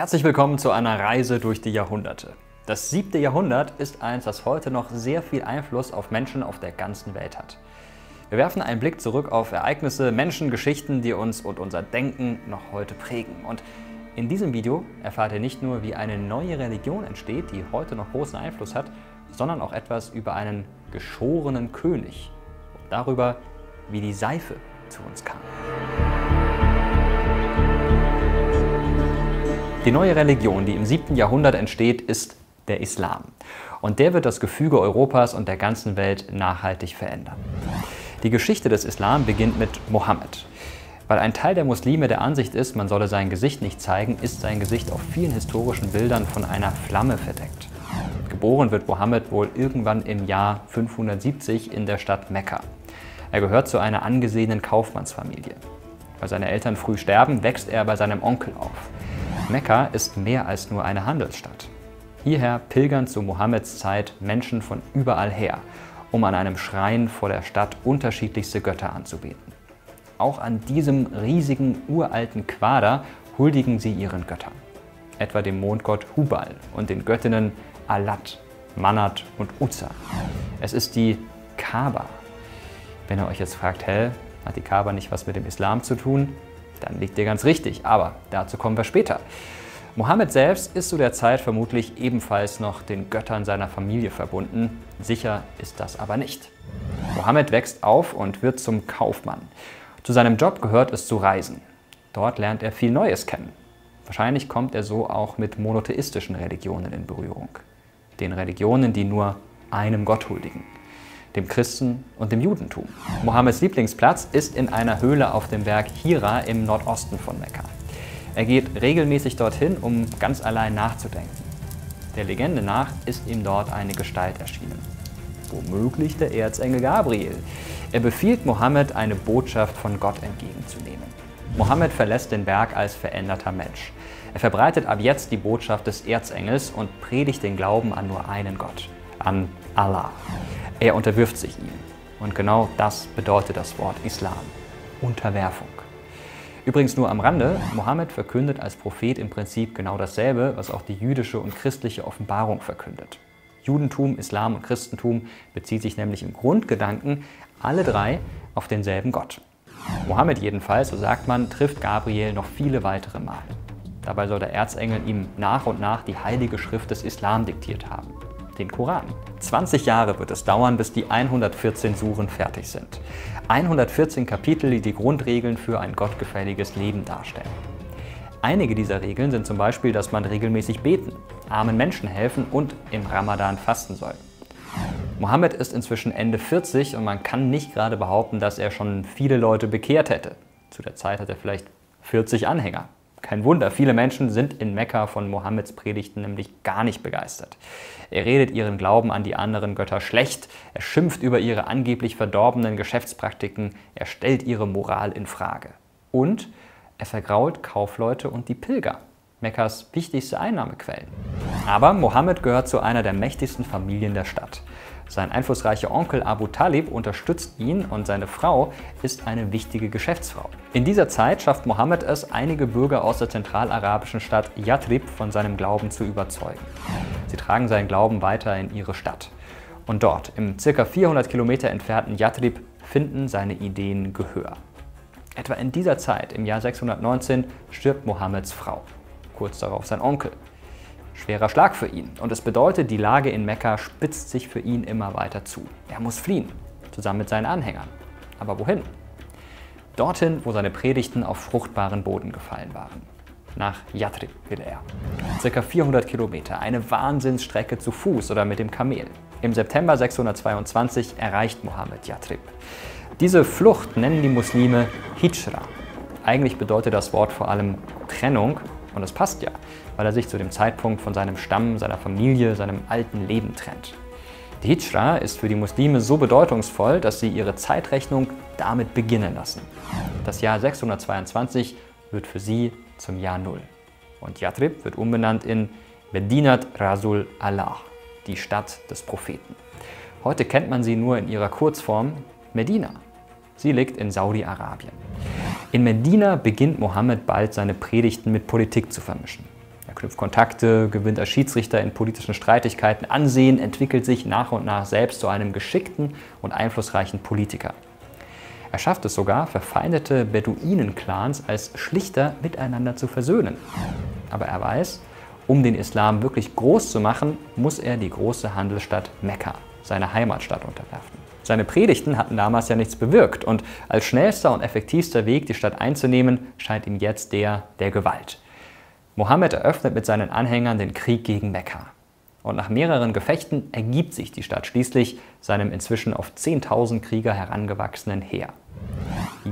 Herzlich willkommen zu einer Reise durch die Jahrhunderte. Das siebte Jahrhundert ist eins, das heute noch sehr viel Einfluss auf Menschen auf der ganzen Welt hat. Wir werfen einen Blick zurück auf Ereignisse, Menschen, Geschichten, die uns und unser Denken noch heute prägen. Und in diesem Video erfahrt ihr nicht nur, wie eine neue Religion entsteht, die heute noch großen Einfluss hat, sondern auch etwas über einen geschorenen König und darüber, wie die Seife zu uns kam. Die neue Religion, die im 7. Jahrhundert entsteht, ist der Islam. Und der wird das Gefüge Europas und der ganzen Welt nachhaltig verändern. Die Geschichte des Islam beginnt mit Mohammed. Weil ein Teil der Muslime der Ansicht ist, man solle sein Gesicht nicht zeigen, ist sein Gesicht auf vielen historischen Bildern von einer Flamme verdeckt. Geboren wird Mohammed wohl irgendwann im Jahr 570 in der Stadt Mekka. Er gehört zu einer angesehenen Kaufmannsfamilie. Weil seine Eltern früh sterben, wächst er bei seinem Onkel auf. Mekka ist mehr als nur eine Handelsstadt. Hierher pilgern zu Mohammeds Zeit Menschen von überall her, um an einem Schrein vor der Stadt unterschiedlichste Götter anzubeten. Auch an diesem riesigen uralten Quader huldigen sie ihren Göttern, etwa dem Mondgott Hubal und den Göttinnen Alat, Manat und Uzza. Es ist die Kaaba. Wenn ihr euch jetzt fragt, hä, hat die Kaaba nicht was mit dem Islam zu tun? Dann liegt ihr ganz richtig, aber dazu kommen wir später. Mohammed selbst ist zu der Zeit vermutlich ebenfalls noch den Göttern seiner Familie verbunden. Sicher ist das aber nicht. Mohammed wächst auf und wird zum Kaufmann. Zu seinem Job gehört es zu reisen. Dort lernt er viel Neues kennen. Wahrscheinlich kommt er so auch mit monotheistischen Religionen in Berührung. Den Religionen, die nur einem Gott huldigen dem Christen und dem Judentum. Mohammeds Lieblingsplatz ist in einer Höhle auf dem Berg Hira im Nordosten von Mekka. Er geht regelmäßig dorthin, um ganz allein nachzudenken. Der Legende nach ist ihm dort eine Gestalt erschienen. Womöglich der Erzengel Gabriel. Er befiehlt Mohammed, eine Botschaft von Gott entgegenzunehmen. Mohammed verlässt den Berg als veränderter Mensch. Er verbreitet ab jetzt die Botschaft des Erzengels und predigt den Glauben an nur einen Gott, an Allah. Er unterwirft sich ihm. Und genau das bedeutet das Wort Islam. Unterwerfung. Übrigens nur am Rande, Mohammed verkündet als Prophet im Prinzip genau dasselbe, was auch die jüdische und christliche Offenbarung verkündet. Judentum, Islam und Christentum bezieht sich nämlich im Grundgedanken alle drei auf denselben Gott. Mohammed jedenfalls, so sagt man, trifft Gabriel noch viele weitere Mal. Dabei soll der Erzengel ihm nach und nach die heilige Schrift des Islam diktiert haben den Koran. 20 Jahre wird es dauern, bis die 114 Suren fertig sind. 114 Kapitel, die die Grundregeln für ein gottgefälliges Leben darstellen. Einige dieser Regeln sind zum Beispiel, dass man regelmäßig beten, armen Menschen helfen und im Ramadan fasten soll. Mohammed ist inzwischen Ende 40 und man kann nicht gerade behaupten, dass er schon viele Leute bekehrt hätte. Zu der Zeit hat er vielleicht 40 Anhänger. Kein Wunder, viele Menschen sind in Mekka von Mohammeds Predigten nämlich gar nicht begeistert. Er redet ihren Glauben an die anderen Götter schlecht, er schimpft über ihre angeblich verdorbenen Geschäftspraktiken, er stellt ihre Moral in Frage. Und er vergrault Kaufleute und die Pilger, Mekkas wichtigste Einnahmequellen. Aber Mohammed gehört zu einer der mächtigsten Familien der Stadt. Sein einflussreicher Onkel Abu Talib unterstützt ihn und seine Frau ist eine wichtige Geschäftsfrau. In dieser Zeit schafft Mohammed es, einige Bürger aus der zentralarabischen Stadt Yathrib von seinem Glauben zu überzeugen. Sie tragen seinen Glauben weiter in ihre Stadt. Und dort, im ca. 400 Kilometer entfernten Yathrib, finden seine Ideen Gehör. Etwa in dieser Zeit, im Jahr 619, stirbt Mohammeds Frau. Kurz darauf sein Onkel schwerer Schlag für ihn. Und es bedeutet, die Lage in Mekka spitzt sich für ihn immer weiter zu. Er muss fliehen, zusammen mit seinen Anhängern. Aber wohin? Dorthin, wo seine Predigten auf fruchtbaren Boden gefallen waren. Nach Yathrib will er. Circa 400 Kilometer, eine Wahnsinnsstrecke zu Fuß oder mit dem Kamel. Im September 622 erreicht Mohammed Yathrib. Diese Flucht nennen die Muslime Hijra. Eigentlich bedeutet das Wort vor allem Trennung und es passt ja, weil er sich zu dem Zeitpunkt von seinem Stamm, seiner Familie, seinem alten Leben trennt. Die Hijra ist für die Muslime so bedeutungsvoll, dass sie ihre Zeitrechnung damit beginnen lassen. Das Jahr 622 wird für sie zum Jahr Null. Und Yathrib wird umbenannt in Medinat Rasul Allah, die Stadt des Propheten. Heute kennt man sie nur in ihrer Kurzform Medina. Sie liegt in Saudi-Arabien. In Medina beginnt Mohammed bald seine Predigten mit Politik zu vermischen. Er knüpft Kontakte, gewinnt als Schiedsrichter in politischen Streitigkeiten Ansehen, entwickelt sich nach und nach selbst zu einem geschickten und einflussreichen Politiker. Er schafft es sogar, verfeindete Beduinen-Clans als Schlichter miteinander zu versöhnen. Aber er weiß, um den Islam wirklich groß zu machen, muss er die große Handelsstadt Mekka, seine Heimatstadt, unterwerfen. Seine Predigten hatten damals ja nichts bewirkt und als schnellster und effektivster Weg, die Stadt einzunehmen, scheint ihm jetzt der der Gewalt. Mohammed eröffnet mit seinen Anhängern den Krieg gegen Mekka. Und nach mehreren Gefechten ergibt sich die Stadt schließlich seinem inzwischen auf 10.000 Krieger herangewachsenen Heer.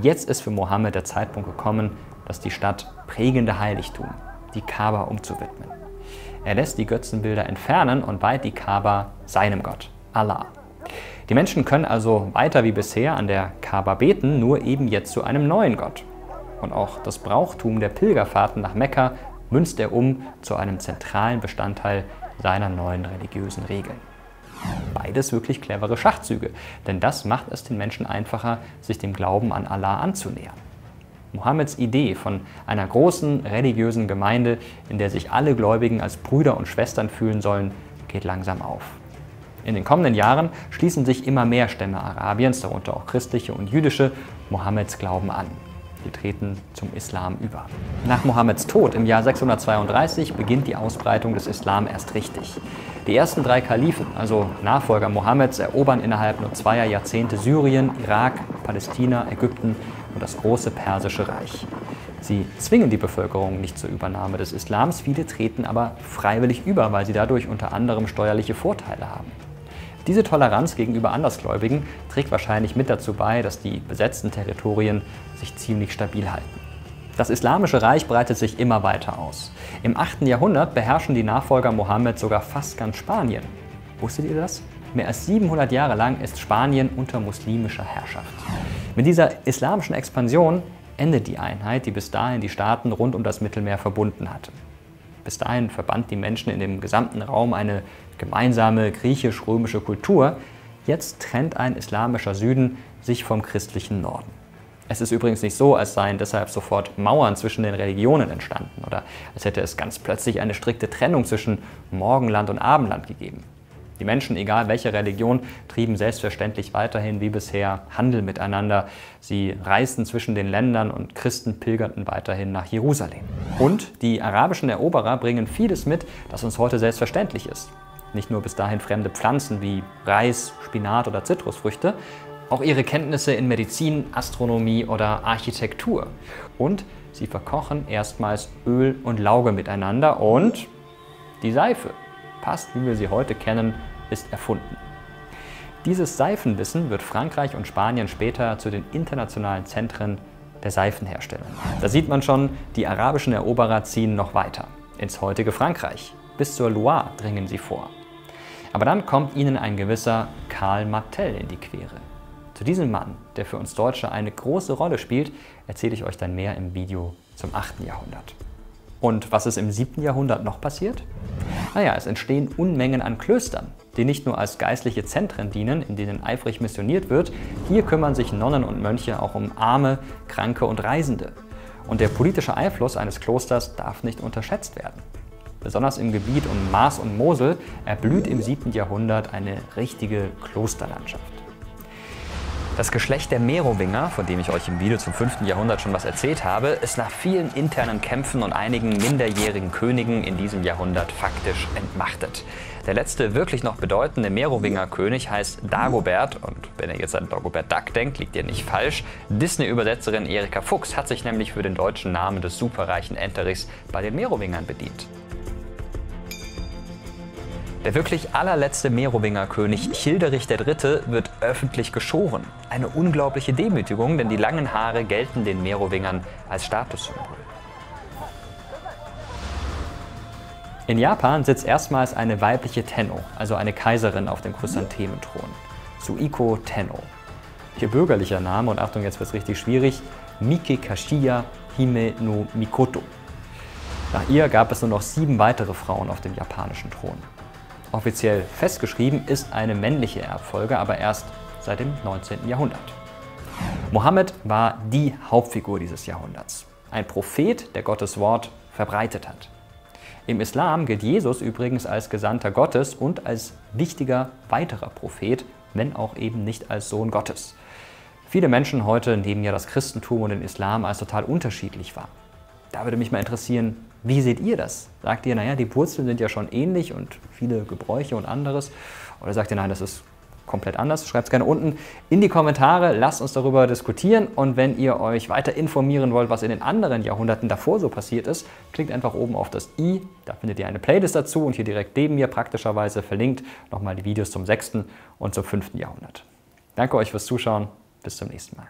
Jetzt ist für Mohammed der Zeitpunkt gekommen, das die Stadt prägende Heiligtum, die Kaaba, umzuwidmen. Er lässt die Götzenbilder entfernen und weiht die Kaaba seinem Gott, Allah. Die Menschen können also weiter wie bisher an der Kaaba beten, nur eben jetzt zu einem neuen Gott. Und auch das Brauchtum der Pilgerfahrten nach Mekka münzt er um zu einem zentralen Bestandteil seiner neuen religiösen Regeln. Beides wirklich clevere Schachzüge, denn das macht es den Menschen einfacher, sich dem Glauben an Allah anzunähern. Mohammeds Idee von einer großen religiösen Gemeinde, in der sich alle Gläubigen als Brüder und Schwestern fühlen sollen, geht langsam auf. In den kommenden Jahren schließen sich immer mehr Stämme Arabiens, darunter auch christliche und jüdische, Mohammeds Glauben an. Sie treten zum Islam über. Nach Mohammeds Tod im Jahr 632 beginnt die Ausbreitung des Islam erst richtig. Die ersten drei Kalifen, also Nachfolger Mohammeds, erobern innerhalb nur zweier Jahrzehnte Syrien, Irak, Palästina, Ägypten und das große persische Reich. Sie zwingen die Bevölkerung nicht zur Übernahme des Islams, viele treten aber freiwillig über, weil sie dadurch unter anderem steuerliche Vorteile haben. Diese Toleranz gegenüber Andersgläubigen trägt wahrscheinlich mit dazu bei, dass die besetzten Territorien sich ziemlich stabil halten. Das Islamische Reich breitet sich immer weiter aus. Im 8. Jahrhundert beherrschen die Nachfolger Mohammed sogar fast ganz Spanien. Wusstet ihr das? Mehr als 700 Jahre lang ist Spanien unter muslimischer Herrschaft. Mit dieser islamischen Expansion endet die Einheit, die bis dahin die Staaten rund um das Mittelmehr verbunden hatte. Bis dahin verband die Menschen in dem gesamten Raum eine gemeinsame griechisch-römische Kultur. Jetzt trennt ein islamischer Süden sich vom christlichen Norden. Es ist übrigens nicht so, als seien deshalb sofort Mauern zwischen den Religionen entstanden oder als hätte es ganz plötzlich eine strikte Trennung zwischen Morgenland und Abendland gegeben. Die Menschen, egal welche Religion, trieben selbstverständlich weiterhin wie bisher Handel miteinander. Sie reisten zwischen den Ländern und Christen pilgerten weiterhin nach Jerusalem. Und die arabischen Eroberer bringen vieles mit, das uns heute selbstverständlich ist. Nicht nur bis dahin fremde Pflanzen wie Reis, Spinat oder Zitrusfrüchte, auch ihre Kenntnisse in Medizin, Astronomie oder Architektur. Und sie verkochen erstmals Öl und Lauge miteinander und die Seife, passt wie wir sie heute kennen, ist erfunden. Dieses Seifenwissen wird Frankreich und Spanien später zu den internationalen Zentren der Seifenherstellung. Da sieht man schon, die arabischen Eroberer ziehen noch weiter ins heutige Frankreich. Bis zur Loire dringen sie vor. Aber dann kommt ihnen ein gewisser Karl Martell in die Quere. Zu diesem Mann, der für uns Deutsche eine große Rolle spielt, erzähle ich euch dann mehr im Video zum 8. Jahrhundert. Und was ist im 7. Jahrhundert noch passiert? Naja, es entstehen Unmengen an Klöstern, die nicht nur als geistliche Zentren dienen, in denen eifrig missioniert wird, hier kümmern sich Nonnen und Mönche auch um Arme, Kranke und Reisende. Und der politische Einfluss eines Klosters darf nicht unterschätzt werden. Besonders im Gebiet um Maas und Mosel erblüht im 7. Jahrhundert eine richtige Klosterlandschaft. Das Geschlecht der Merowinger, von dem ich euch im Video zum 5. Jahrhundert schon was erzählt habe, ist nach vielen internen Kämpfen und einigen minderjährigen Königen in diesem Jahrhundert faktisch entmachtet. Der letzte wirklich noch bedeutende Merowinger König heißt Dagobert und wenn ihr jetzt an Dagobert Duck denkt, liegt ihr nicht falsch. Disney-Übersetzerin Erika Fuchs hat sich nämlich für den deutschen Namen des superreichen Enterichs bei den Merowingern bedient. Der wirklich allerletzte Merowinger König Childerich III. wird öffentlich geschoren. Eine unglaubliche Demütigung, denn die langen Haare gelten den Merowingern als Statussymbol. In Japan sitzt erstmals eine weibliche Tenno, also eine Kaiserin auf dem Chrysanthementhron. Suiko Tenno. Ihr bürgerlicher Name, und Achtung, jetzt wird es richtig schwierig, Mike Kashiya Hime no Mikoto. Nach ihr gab es nur noch sieben weitere Frauen auf dem japanischen Thron. Offiziell festgeschrieben ist eine männliche Erbfolge aber erst seit dem 19. Jahrhundert. Mohammed war die Hauptfigur dieses Jahrhunderts. Ein Prophet, der Gottes Wort verbreitet hat. Im Islam gilt Jesus übrigens als Gesandter Gottes und als wichtiger weiterer Prophet, wenn auch eben nicht als Sohn Gottes. Viele Menschen heute nehmen ja das Christentum und den Islam als total unterschiedlich wahr. Da würde mich mal interessieren, wie seht ihr das? Sagt ihr, naja, die Wurzeln sind ja schon ähnlich und viele Gebräuche und anderes? Oder sagt ihr, nein, das ist komplett anders? Schreibt es gerne unten in die Kommentare, lasst uns darüber diskutieren und wenn ihr euch weiter informieren wollt, was in den anderen Jahrhunderten davor so passiert ist, klickt einfach oben auf das i, da findet ihr eine Playlist dazu und hier direkt neben mir praktischerweise verlinkt nochmal die Videos zum 6. und zum 5. Jahrhundert. Danke euch fürs Zuschauen, bis zum nächsten Mal.